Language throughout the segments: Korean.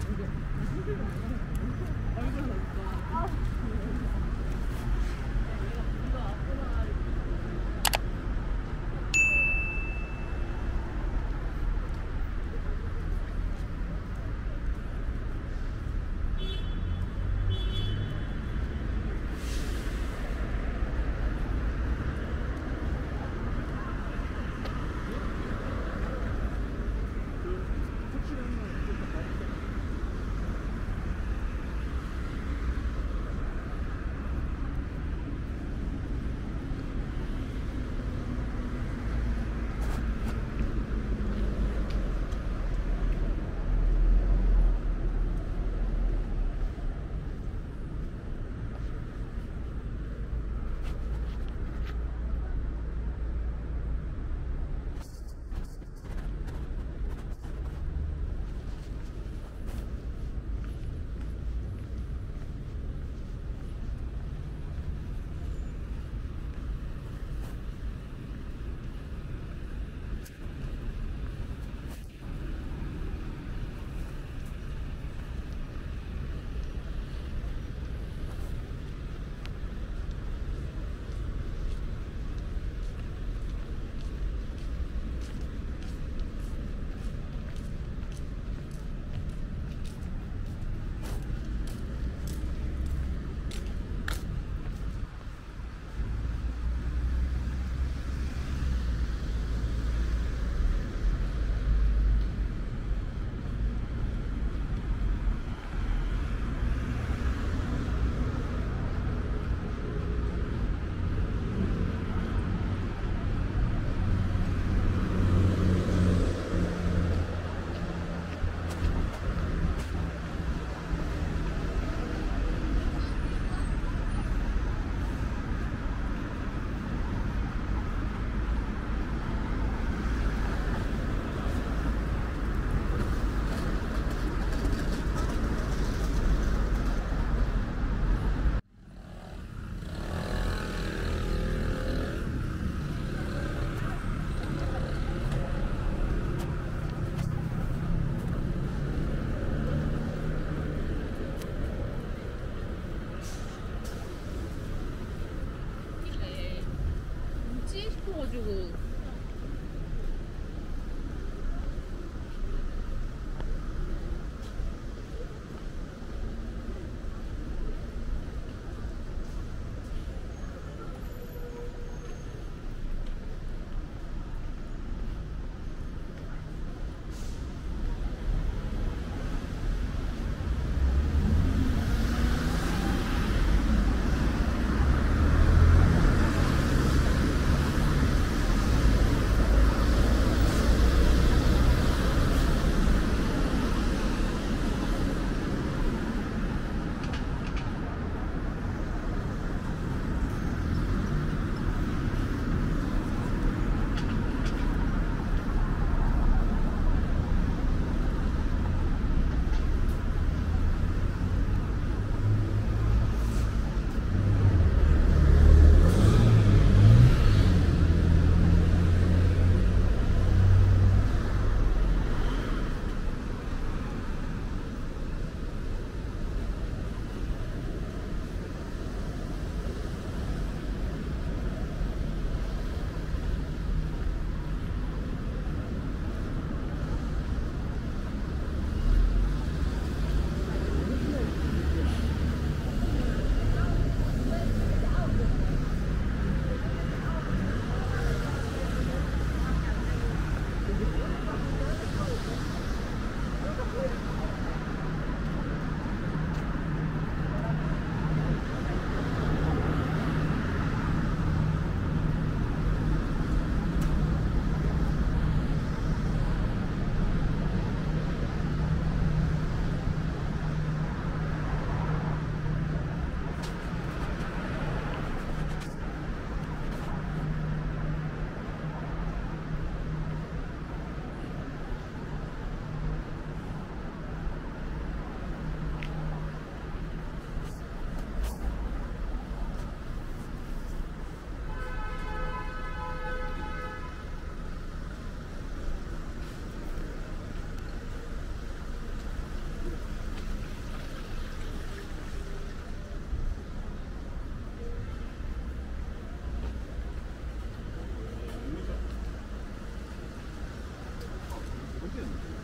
얼굴 Thank you.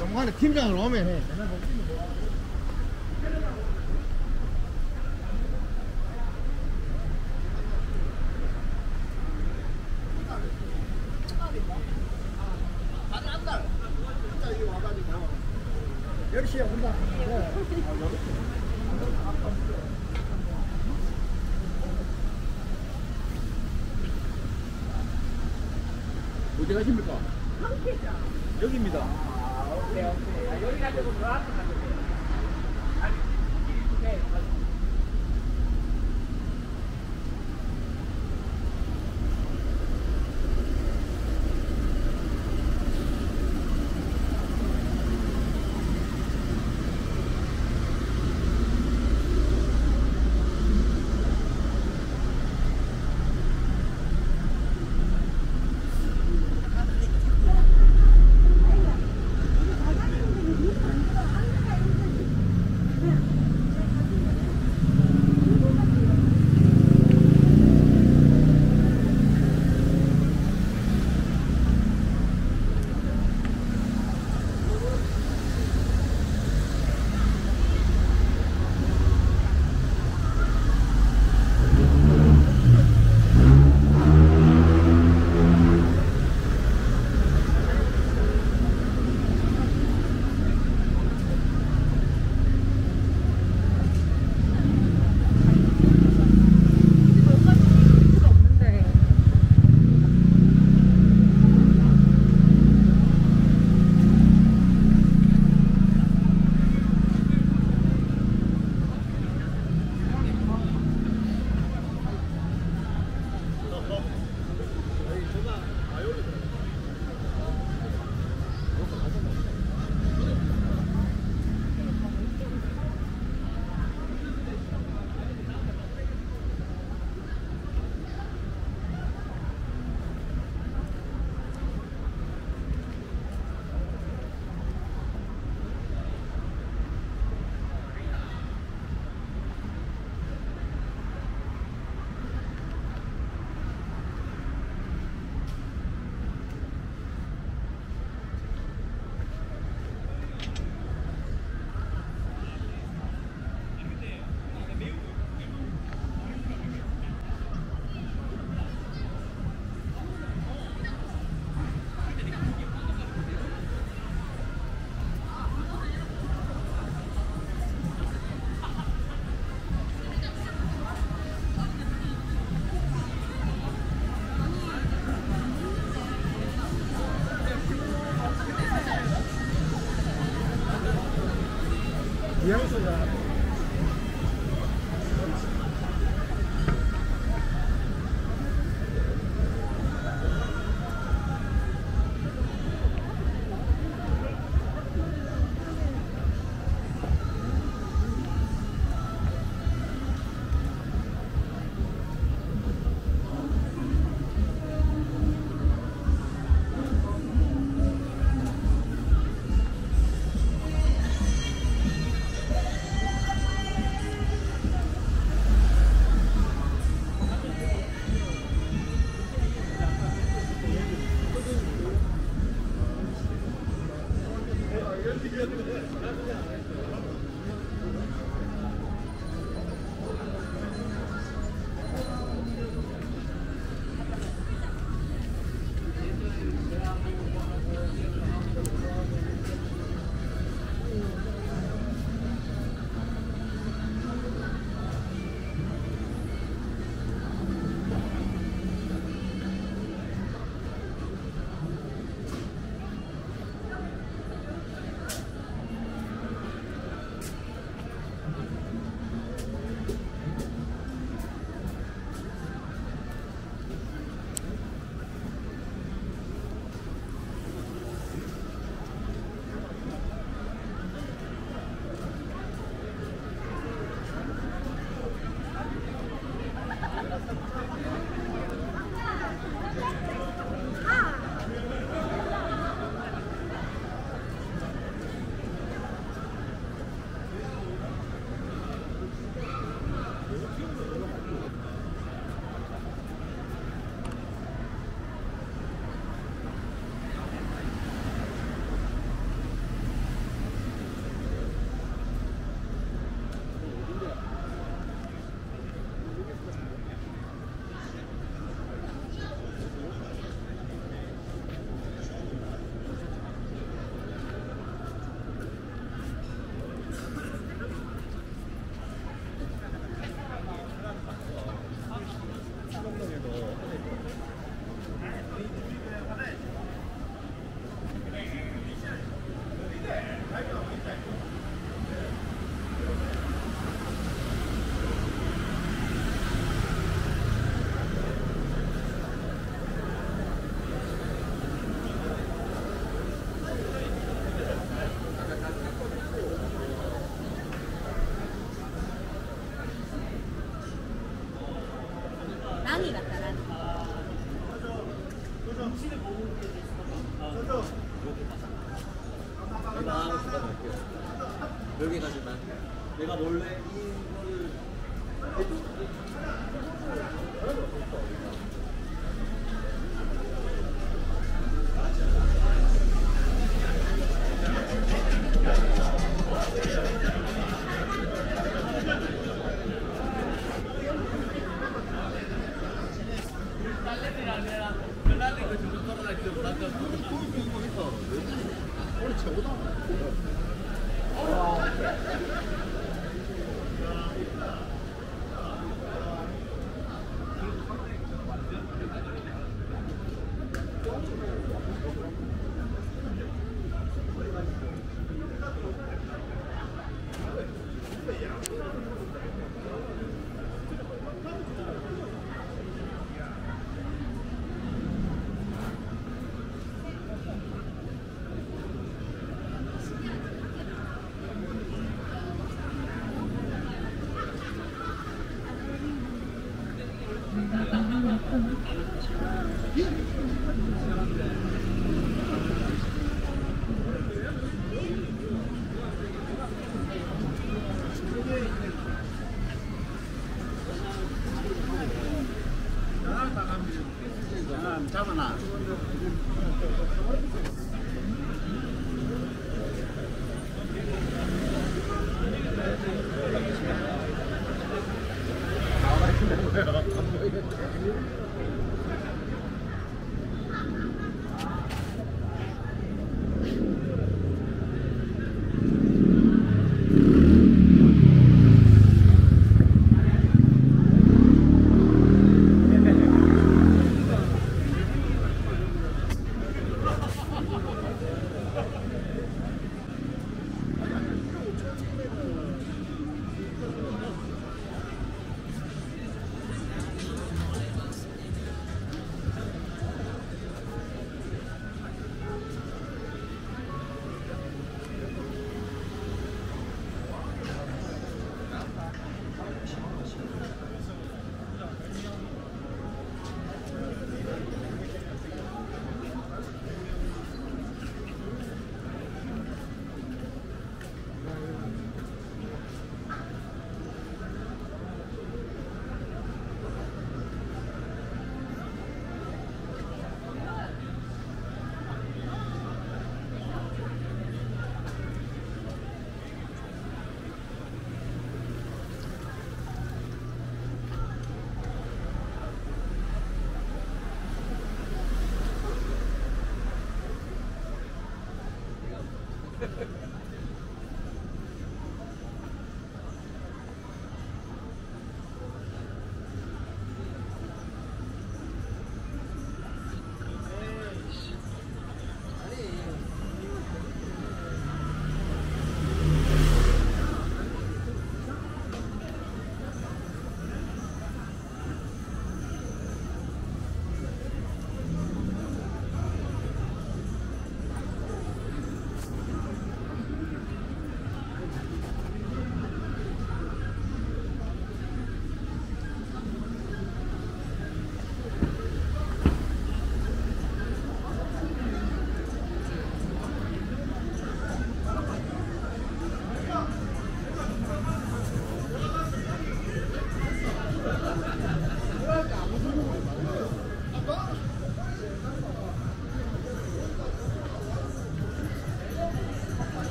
영화는 팀장을 오면 해. 어디 가십니까? 여기입니다. 이양수가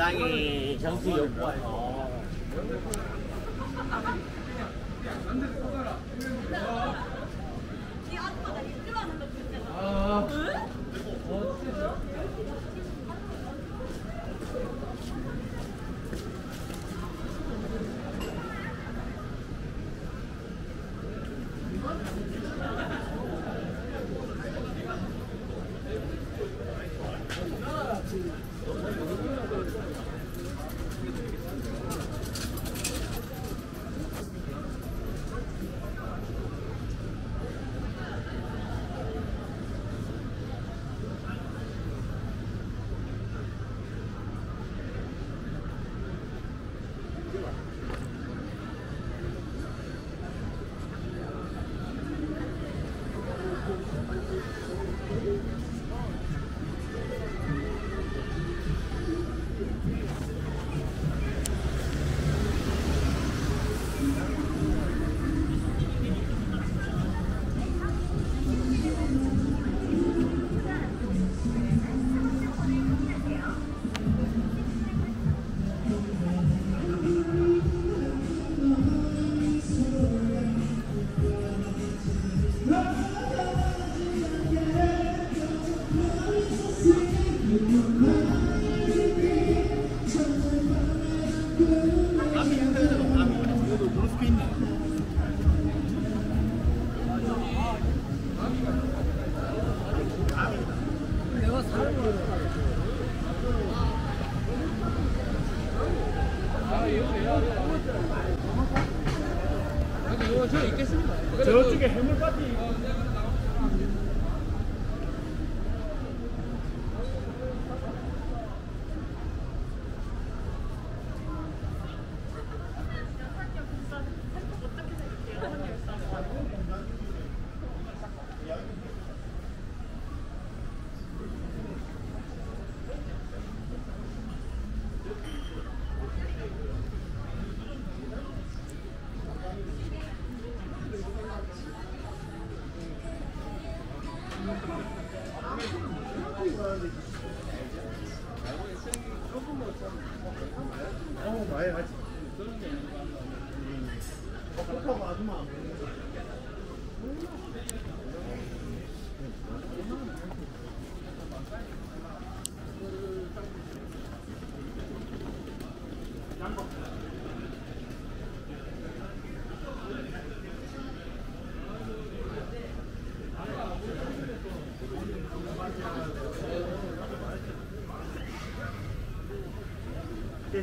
사장이 정수 욕구하여.